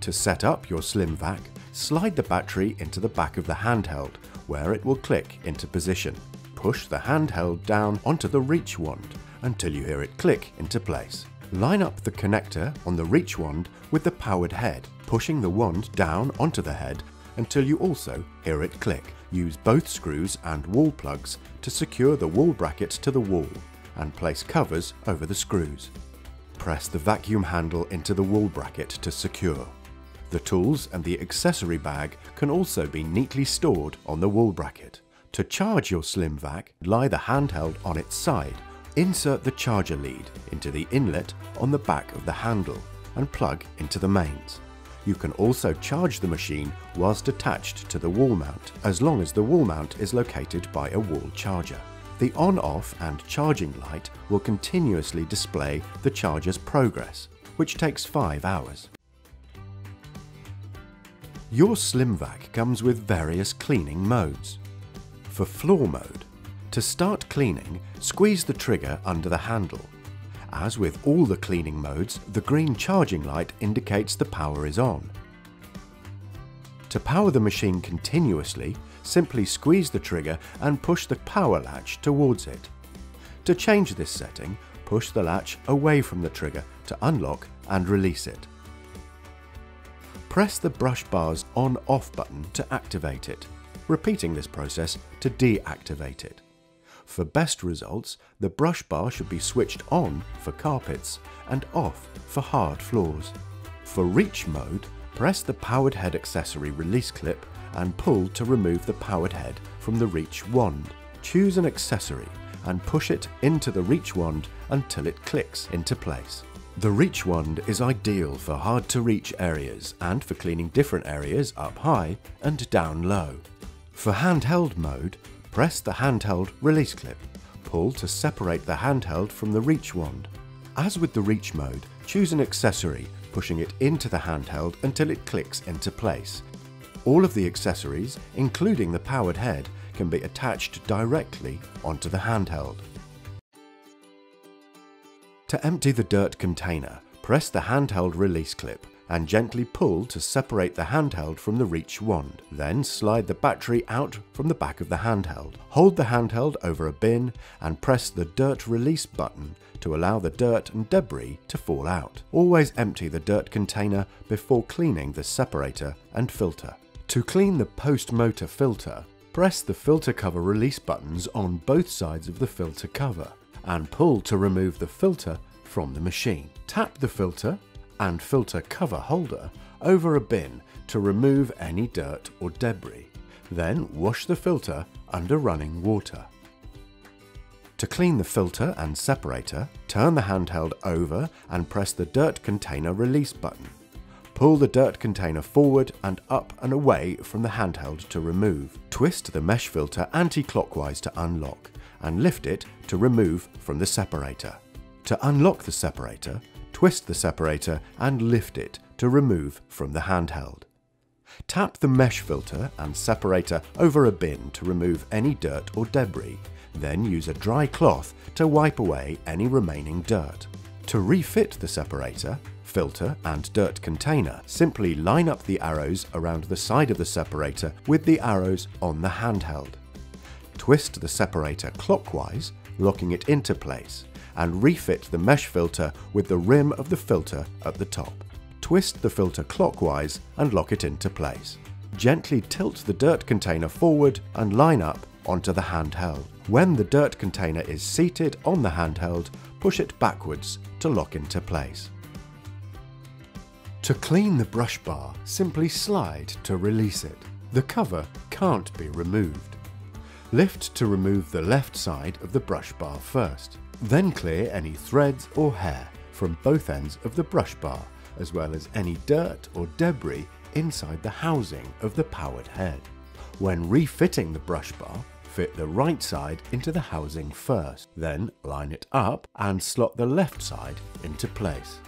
To set up your SlimVac, slide the battery into the back of the handheld, where it will click into position. Push the handheld down onto the reach wand until you hear it click into place. Line up the connector on the reach wand with the powered head, pushing the wand down onto the head until you also hear it click. Use both screws and wall plugs to secure the wall bracket to the wall and place covers over the screws. Press the vacuum handle into the wall bracket to secure. The tools and the accessory bag can also be neatly stored on the wall bracket. To charge your SlimVac, lie the handheld on its side. Insert the charger lead into the inlet on the back of the handle and plug into the mains. You can also charge the machine whilst attached to the wall mount, as long as the wall mount is located by a wall charger. The on-off and charging light will continuously display the charger's progress, which takes 5 hours. Your SlimVac comes with various cleaning modes. For floor mode, to start cleaning, squeeze the trigger under the handle. As with all the cleaning modes, the green charging light indicates the power is on. To power the machine continuously, simply squeeze the trigger and push the power latch towards it. To change this setting, push the latch away from the trigger to unlock and release it. Press the brush bar's on-off button to activate it, repeating this process to deactivate it. For best results, the brush bar should be switched on for carpets and off for hard floors. For reach mode, press the powered head accessory release clip and pull to remove the powered head from the reach wand. Choose an accessory and push it into the reach wand until it clicks into place. The reach wand is ideal for hard to reach areas and for cleaning different areas up high and down low. For handheld mode, press the handheld release clip. Pull to separate the handheld from the reach wand. As with the reach mode, choose an accessory, pushing it into the handheld until it clicks into place. All of the accessories, including the powered head, can be attached directly onto the handheld. To empty the dirt container, press the handheld release clip and gently pull to separate the handheld from the reach wand. Then slide the battery out from the back of the handheld. Hold the handheld over a bin and press the dirt release button to allow the dirt and debris to fall out. Always empty the dirt container before cleaning the separator and filter. To clean the post-motor filter, press the filter cover release buttons on both sides of the filter cover and pull to remove the filter from the machine. Tap the filter and filter cover holder over a bin to remove any dirt or debris. Then wash the filter under running water. To clean the filter and separator, turn the handheld over and press the dirt container release button. Pull the dirt container forward and up and away from the handheld to remove. Twist the mesh filter anti-clockwise to unlock and lift it to remove from the separator. To unlock the separator, twist the separator and lift it to remove from the handheld. Tap the mesh filter and separator over a bin to remove any dirt or debris, then use a dry cloth to wipe away any remaining dirt. To refit the separator, filter and dirt container, simply line up the arrows around the side of the separator with the arrows on the handheld. Twist the separator clockwise, locking it into place, and refit the mesh filter with the rim of the filter at the top. Twist the filter clockwise and lock it into place. Gently tilt the dirt container forward and line up onto the handheld. When the dirt container is seated on the handheld, push it backwards to lock into place. To clean the brush bar, simply slide to release it. The cover can't be removed. Lift to remove the left side of the brush bar first. Then clear any threads or hair from both ends of the brush bar, as well as any dirt or debris inside the housing of the powered head. When refitting the brush bar, fit the right side into the housing first, then line it up and slot the left side into place.